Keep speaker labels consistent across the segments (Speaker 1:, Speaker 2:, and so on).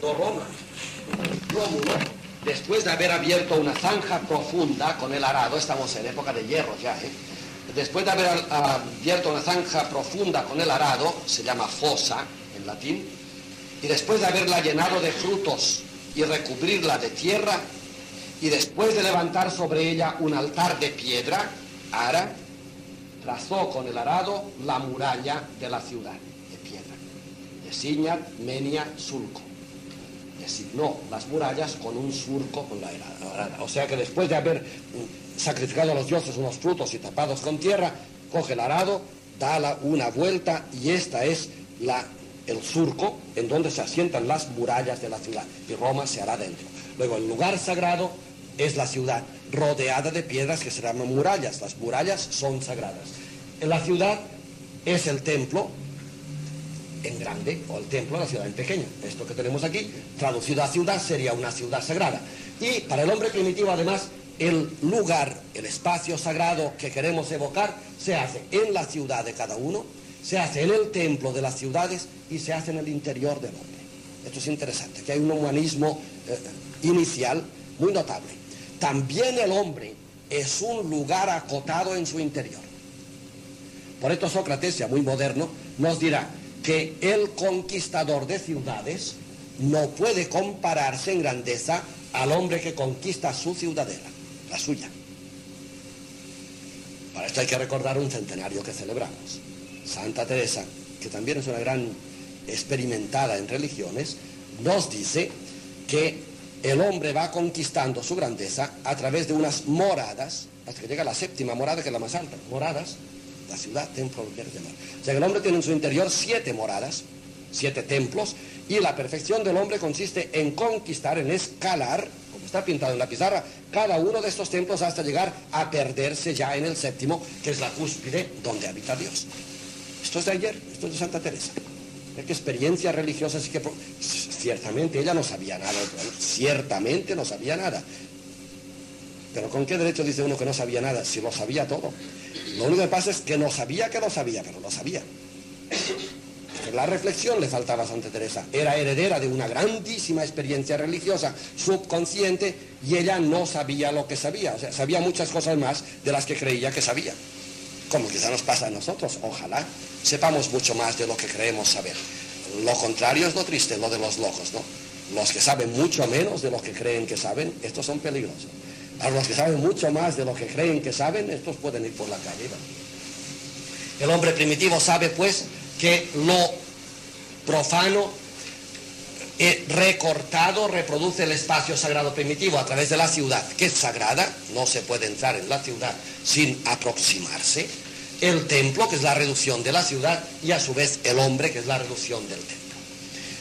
Speaker 1: Roma. Después de haber abierto una zanja profunda con el arado, estamos en época de hierro ya, ¿eh? después de haber abierto una zanja profunda con el arado, se llama fosa en latín, y después de haberla llenado de frutos y recubrirla de tierra, y después de levantar sobre ella un altar de piedra, Ara trazó con el arado la muralla de la ciudad de piedra, de Siñat, Menia, Sulco. Designó las murallas con un surco con la arada. O sea que después de haber sacrificado a los dioses unos frutos y tapados con tierra, coge el arado, da una vuelta y esta es la, el surco en donde se asientan las murallas de la ciudad y Roma se hará dentro. Luego el lugar sagrado es la ciudad, rodeada de piedras que se llaman murallas. Las murallas son sagradas. En la ciudad es el templo en grande o el templo de la ciudad en pequeño. Esto que tenemos aquí, traducido a ciudad, sería una ciudad sagrada. Y para el hombre primitivo, además, el lugar, el espacio sagrado que queremos evocar, se hace en la ciudad de cada uno, se hace en el templo de las ciudades y se hace en el interior del hombre. Esto es interesante, que hay un humanismo eh, inicial muy notable. También el hombre es un lugar acotado en su interior. Por esto Sócrates, ya muy moderno, nos dirá que el conquistador de ciudades no puede compararse en grandeza al hombre que conquista su ciudadela, la suya. Para esto hay que recordar un centenario que celebramos. Santa Teresa, que también es una gran experimentada en religiones, nos dice que el hombre va conquistando su grandeza a través de unas moradas, hasta que llega la séptima morada, que es la más alta, moradas, la ciudad, templo, lo quieres llamar. O sea que el hombre tiene en su interior siete moradas, siete templos, y la perfección del hombre consiste en conquistar, en escalar, como está pintado en la pizarra, cada uno de estos templos hasta llegar a perderse ya en el séptimo, que es la cúspide donde habita Dios. Esto es de ayer, esto es de Santa Teresa. ¿Qué experiencia religiosa así que ciertamente ella no sabía nada, ciertamente no sabía nada. Pero ¿con qué derecho dice uno que no sabía nada? Si lo sabía todo. Lo único que pasa es que no sabía que lo sabía, pero lo sabía. La reflexión le faltaba a Santa Teresa. Era heredera de una grandísima experiencia religiosa subconsciente y ella no sabía lo que sabía. O sea, sabía muchas cosas más de las que creía que sabía. Como quizá nos pasa a nosotros. Ojalá sepamos mucho más de lo que creemos saber. Lo contrario es lo triste, lo de los locos, ¿no? Los que saben mucho menos de lo que creen que saben, estos son peligrosos. A los que saben mucho más de lo que creen que saben, estos pueden ir por la calle. El hombre primitivo sabe, pues, que lo profano eh, recortado reproduce el espacio sagrado primitivo a través de la ciudad, que es sagrada, no se puede entrar en la ciudad sin aproximarse, el templo, que es la reducción de la ciudad, y a su vez el hombre, que es la reducción del templo.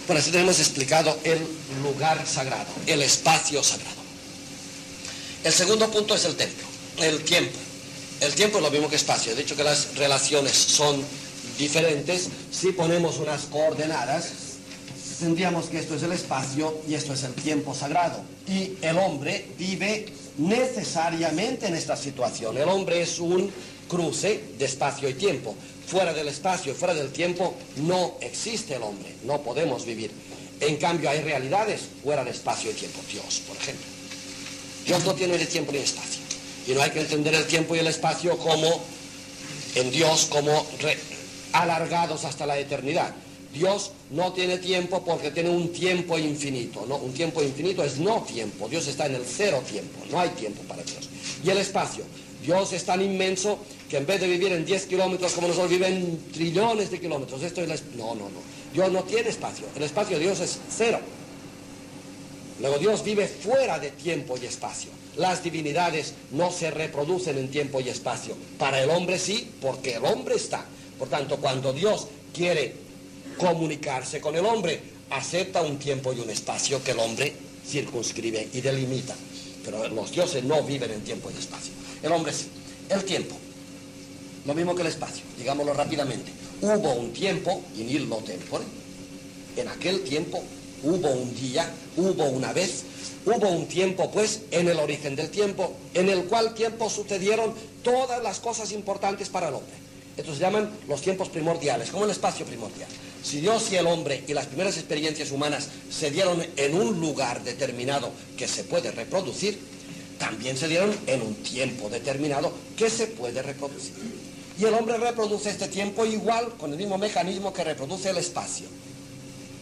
Speaker 1: Por eso tenemos explicado el lugar sagrado, el espacio sagrado. El segundo punto es el templo, el tiempo. El tiempo es lo mismo que espacio. De hecho que las relaciones son diferentes. Si ponemos unas coordenadas, tendríamos que esto es el espacio y esto es el tiempo sagrado. Y el hombre vive necesariamente en esta situación. El hombre es un cruce de espacio y tiempo. Fuera del espacio fuera del tiempo no existe el hombre, no podemos vivir. En cambio hay realidades fuera de espacio y tiempo. Dios, por ejemplo. Dios no tiene ni tiempo ni espacio. Y no hay que entender el tiempo y el espacio como en Dios como alargados hasta la eternidad. Dios no tiene tiempo porque tiene un tiempo infinito. Un tiempo infinito es no tiempo. Dios está en el cero tiempo. No hay tiempo para Dios. Y el espacio. Dios es tan inmenso que en vez de vivir en 10 kilómetros como nosotros viven en trillones de kilómetros. Esto es No, no, no. Dios no tiene espacio. El espacio de Dios es cero. Luego Dios vive fuera de tiempo y espacio. Las divinidades no se reproducen en tiempo y espacio. Para el hombre sí, porque el hombre está. Por tanto, cuando Dios quiere comunicarse con el hombre, acepta un tiempo y un espacio que el hombre circunscribe y delimita. Pero los dioses no viven en tiempo y espacio. El hombre sí. El tiempo. Lo mismo que el espacio, digámoslo rápidamente. Hubo un tiempo, in illo tempore, en aquel tiempo hubo un día, hubo una vez, hubo un tiempo pues en el origen del tiempo, en el cual tiempo sucedieron todas las cosas importantes para el hombre. Estos se llaman los tiempos primordiales, como el espacio primordial. Si Dios y el hombre y las primeras experiencias humanas se dieron en un lugar determinado que se puede reproducir, también se dieron en un tiempo determinado que se puede reproducir. Y el hombre reproduce este tiempo igual con el mismo mecanismo que reproduce el espacio.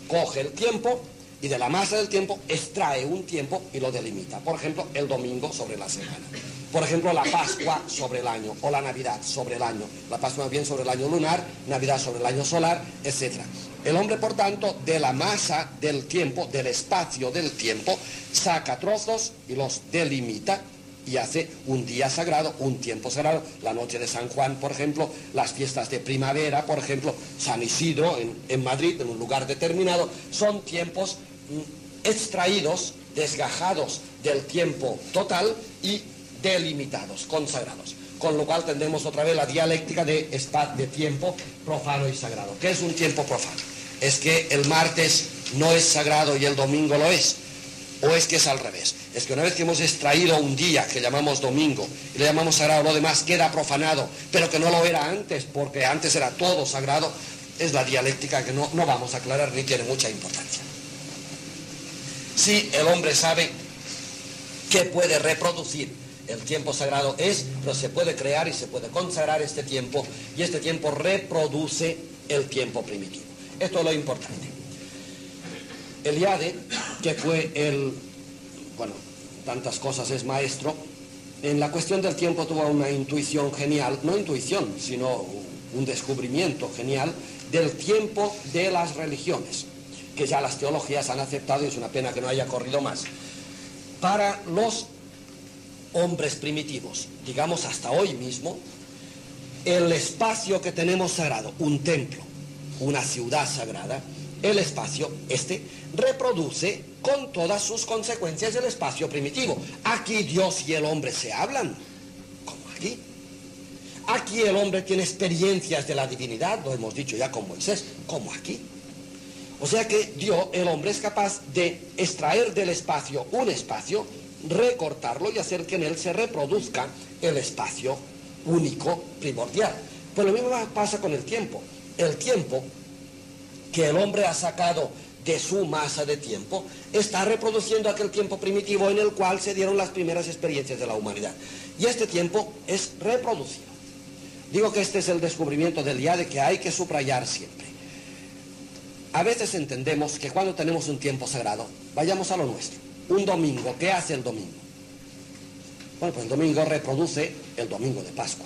Speaker 1: Coge el tiempo y de la masa del tiempo extrae un tiempo y lo delimita. Por ejemplo, el domingo sobre la semana. Por ejemplo, la Pascua sobre el año o la Navidad sobre el año. La Pascua bien sobre el año lunar, Navidad sobre el año solar, etc. El hombre, por tanto, de la masa del tiempo, del espacio del tiempo, saca trozos y los delimita y hace un día sagrado, un tiempo sagrado, la noche de San Juan, por ejemplo, las fiestas de primavera, por ejemplo, San Isidro en, en Madrid, en un lugar determinado, son tiempos mm, extraídos, desgajados del tiempo total y delimitados, consagrados. Con lo cual tendremos otra vez la dialéctica de, de tiempo profano y sagrado. ¿Qué es un tiempo profano? Es que el martes no es sagrado y el domingo lo es. O es que es al revés. Es que una vez que hemos extraído un día que llamamos domingo y le llamamos sagrado, lo demás queda profanado, pero que no lo era antes, porque antes era todo sagrado, es la dialéctica que no, no vamos a aclarar ni tiene mucha importancia. Si el hombre sabe que puede reproducir el tiempo sagrado es, pero se puede crear y se puede consagrar este tiempo y este tiempo reproduce el tiempo primitivo. Esto es lo importante. Eliade, que fue el, bueno, tantas cosas es maestro, en la cuestión del tiempo tuvo una intuición genial, no intuición, sino un descubrimiento genial del tiempo de las religiones, que ya las teologías han aceptado y es una pena que no haya corrido más. Para los hombres primitivos, digamos hasta hoy mismo, el espacio que tenemos sagrado, un templo, una ciudad sagrada, el espacio, este, reproduce con todas sus consecuencias el espacio primitivo. Aquí Dios y el hombre se hablan, como aquí. Aquí el hombre tiene experiencias de la divinidad, lo hemos dicho ya con Moisés, como aquí. O sea que Dios, el hombre, es capaz de extraer del espacio un espacio recortarlo y hacer que en él se reproduzca el espacio único primordial. Pues lo mismo pasa con el tiempo. El tiempo que el hombre ha sacado de su masa de tiempo está reproduciendo aquel tiempo primitivo en el cual se dieron las primeras experiencias de la humanidad. Y este tiempo es reproducido. Digo que este es el descubrimiento del día de que hay que subrayar siempre. A veces entendemos que cuando tenemos un tiempo sagrado, vayamos a lo nuestro un domingo, ¿qué hace el domingo? Bueno, pues el domingo reproduce el domingo de Pascua.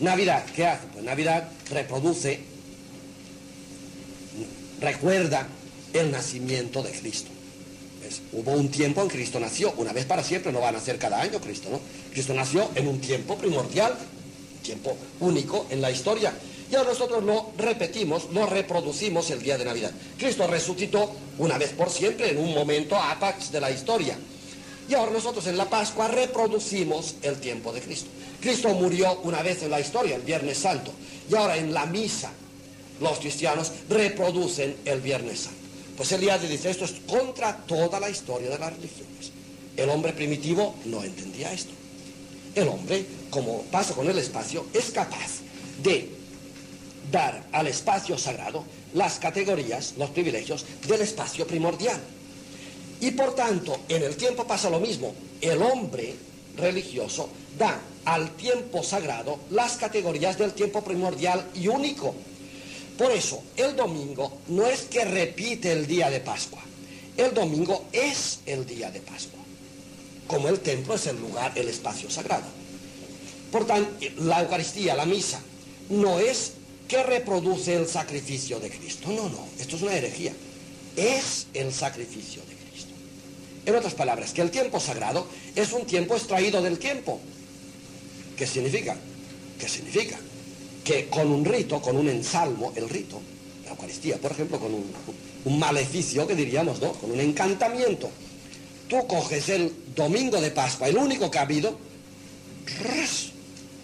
Speaker 1: Navidad, ¿qué hace? Pues Navidad reproduce, recuerda el nacimiento de Cristo. Hubo un tiempo en Cristo nació, una vez para siempre, no va a nacer cada año Cristo, ¿no? Cristo nació en un tiempo primordial, tiempo único en la historia. Y ahora nosotros lo repetimos, lo reproducimos el día de Navidad. Cristo resucitó una vez por siempre en un momento apax de la historia. Y ahora nosotros en la Pascua reproducimos el tiempo de Cristo. Cristo murió una vez en la historia, el Viernes Santo. Y ahora en la misa los cristianos reproducen el Viernes Santo. Pues el día de dice, esto es contra toda la historia de las religiones. El hombre primitivo no entendía esto. El hombre, como pasa con el espacio, es capaz de dar al espacio sagrado las categorías, los privilegios del espacio primordial. Y por tanto, en el tiempo pasa lo mismo. El hombre religioso da al tiempo sagrado las categorías del tiempo primordial y único. Por eso, el domingo no es que repite el día de Pascua. El domingo es el día de Pascua. Como el templo es el lugar, el espacio sagrado. Por tanto, la Eucaristía, la misa, no es ¿Qué reproduce el sacrificio de Cristo. No, no, esto es una herejía. Es el sacrificio de Cristo. En otras palabras, que el tiempo sagrado es un tiempo extraído del tiempo. ¿Qué significa? ¿Qué significa? Que con un rito, con un ensalmo, el rito, la Eucaristía, por ejemplo, con un, maleficio, que diríamos, ¿no? Con un encantamiento. Tú coges el domingo de Pascua, el único que ha habido,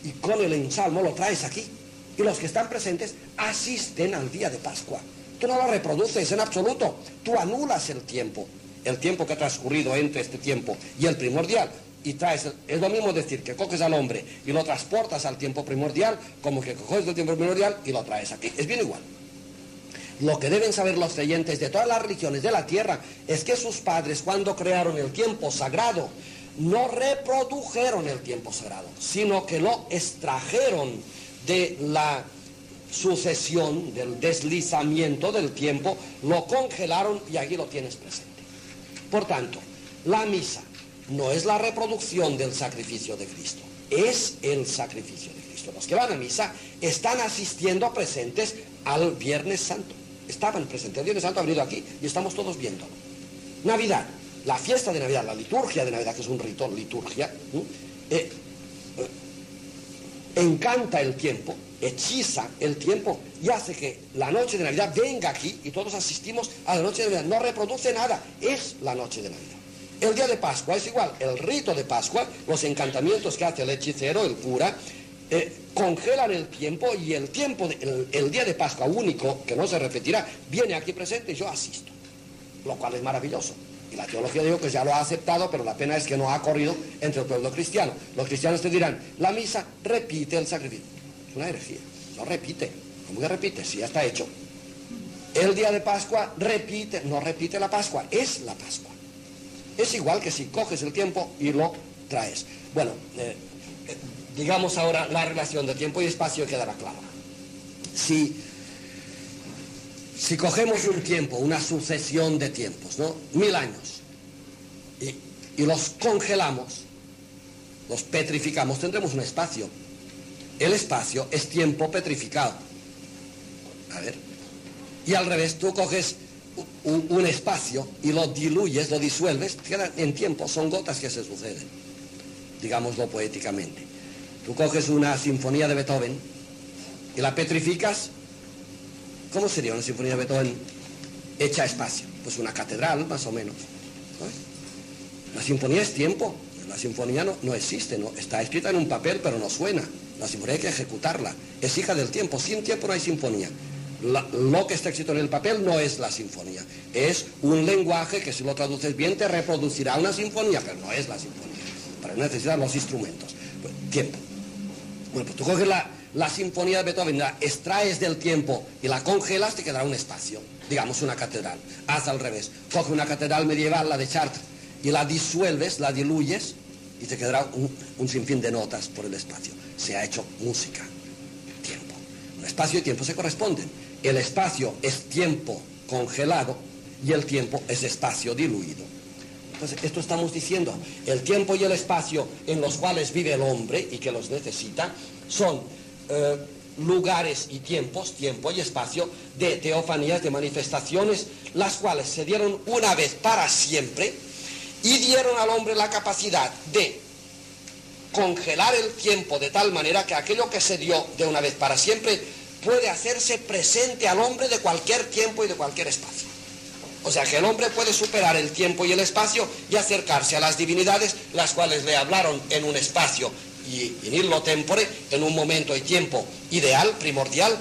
Speaker 1: y con el ensalmo lo traes aquí y los que están presentes asisten al día de Pascua. Tú no lo reproduces en absoluto, tú anulas el tiempo, el tiempo que ha transcurrido entre este tiempo y el primordial. Y traes, es lo mismo decir que coges al hombre y lo transportas al tiempo primordial, como que coges el tiempo primordial y lo traes aquí. Es bien igual. Lo que deben saber los creyentes de todas las religiones de la tierra es que sus padres cuando crearon el tiempo sagrado no reprodujeron el tiempo sagrado, sino que lo extrajeron de la sucesión, del deslizamiento del tiempo, lo congelaron y aquí lo tienes presente. Por tanto, la misa no es la reproducción del sacrificio de Cristo, es el sacrificio de Cristo. Los que van a misa están asistiendo presentes al Viernes Santo. Estaban presentes. El Viernes Santo ha venido aquí y estamos todos viéndolo. Navidad, la fiesta de Navidad, la liturgia de Navidad, que es un rito, liturgia, eh, eh, encanta el tiempo, hechiza el tiempo y hace que la noche de Navidad venga aquí y todos asistimos a la noche de Navidad. No reproduce nada, es la noche de Navidad. El día de Pascua es igual, el rito de Pascua, los encantamientos que hace el hechicero, el cura, eh, congelan el tiempo y el tiempo, el, día de Pascua único, que no se repetirá, viene aquí presente y yo asisto, lo cual es maravilloso. Y la teología digo que ya lo ha aceptado, pero la pena es que no ha corrido entre el pueblo cristiano. Los cristianos te dirán, la misa repite el sacrificio. Es una herejía, no repite. ¿Cómo que repite? Si ya está hecho. El día de Pascua repite, no repite la Pascua, es la Pascua. Es igual que si coges el tiempo y lo traes. Bueno, eh, eh, digamos ahora la relación de tiempo y espacio quedará clara. Si, si cogemos un tiempo, una sucesión de tiempos, ¿no? Mil años, y, y los congelamos, los petrificamos, tendremos un espacio. El espacio es tiempo petrificado. A ver. Y al revés, tú coges un, espacio y lo diluyes, lo disuelves, en tiempo, son gotas que se suceden, digámoslo poéticamente. Tú coges una sinfonía de Beethoven y la petrificas, ¿cómo sería una sinfonía de Beethoven hecha espacio? Pues una catedral, más o menos. La sinfonía es tiempo, la sinfonía no, no existe, ¿no? está escrita en un papel pero no suena. La sinfonía hay que ejecutarla, es hija del tiempo, sin tiempo no hay sinfonía lo que está escrito en el papel no es la sinfonía, es un lenguaje que si lo traduces bien te reproducirá una sinfonía, pero no es la sinfonía. Para necesitar los instrumentos. Pues, tiempo. Bueno, pues tú coges la, la sinfonía de Beethoven, la extraes del tiempo y la congelas, te quedará un espacio, digamos una catedral. Haz al revés. Coge una catedral medieval, la de Chartres, y la disuelves, la diluyes, y te quedará un, un sinfín de notas por el espacio. Se ha hecho música. Tiempo. espacio y tiempo se corresponden el espacio es tiempo congelado y el tiempo es espacio diluido. Entonces, esto estamos diciendo, el tiempo y el espacio en los cuales vive el hombre y que los necesita son eh, lugares y tiempos, tiempo y espacio de teofanías, de manifestaciones, las cuales se dieron una vez para siempre y dieron al hombre la capacidad de congelar el tiempo de tal manera que aquello que se dio de una vez para siempre puede hacerse presente al hombre de cualquier tiempo y de cualquier espacio. O sea que el hombre puede superar el tiempo y el espacio y acercarse a las divinidades, las cuales le hablaron en un espacio y en lo tempore, en un momento y tiempo ideal, primordial,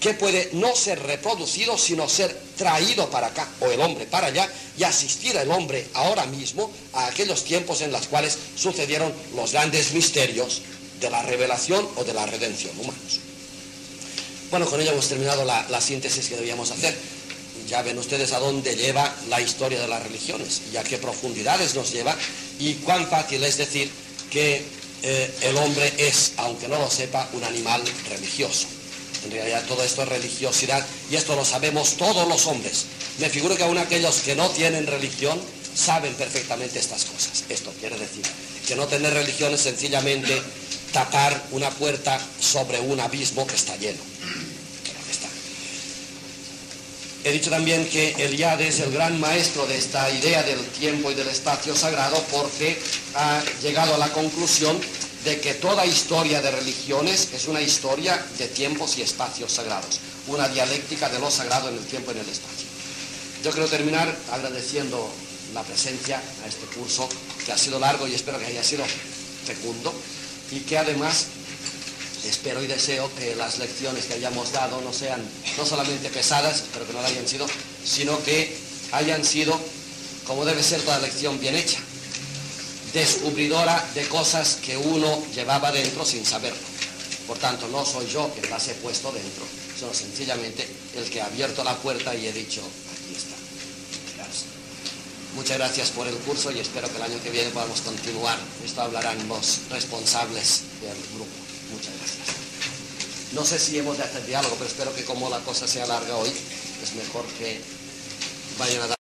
Speaker 1: que puede no ser reproducido, sino ser traído para acá, o el hombre para allá, y asistir al hombre ahora mismo a aquellos tiempos en los cuales sucedieron los grandes misterios de la revelación o de la redención humanos. Bueno, con ello hemos terminado la, síntesis que debíamos hacer. Ya ven ustedes a dónde lleva la historia de las religiones y a qué profundidades nos lleva y cuán fácil es decir que eh, el hombre es, aunque no lo sepa, un animal religioso. En realidad todo esto es religiosidad y esto lo sabemos todos los hombres. Me figuro que aún aquellos que no tienen religión saben perfectamente estas cosas. Esto quiere decir que no tener religión es sencillamente tapar una puerta sobre un abismo que está lleno. He dicho también que Eliade es el gran maestro de esta idea del tiempo y del espacio sagrado porque ha llegado a la conclusión de que toda historia de religiones es una historia de tiempos y espacios sagrados, una dialéctica de lo sagrado en el tiempo y en el espacio. Yo quiero terminar agradeciendo la presencia a este curso que ha sido largo y espero que haya sido fecundo y que además Espero y deseo que las lecciones que hayamos dado no sean no solamente pesadas, pero que no lo hayan sido, sino que hayan sido, como debe ser toda lección bien hecha, descubridora de cosas que uno llevaba dentro sin saberlo. Por tanto, no soy yo quien las he puesto dentro, sino sencillamente el que ha abierto la puerta y he dicho, aquí está. Muchas gracias por el curso y espero que el año que viene podamos continuar. Esto hablarán los responsables del grupo. Muchas gracias. No sé si hemos de hacer diálogo, pero espero que como la cosa se alarga hoy, es mejor que vayan a dar.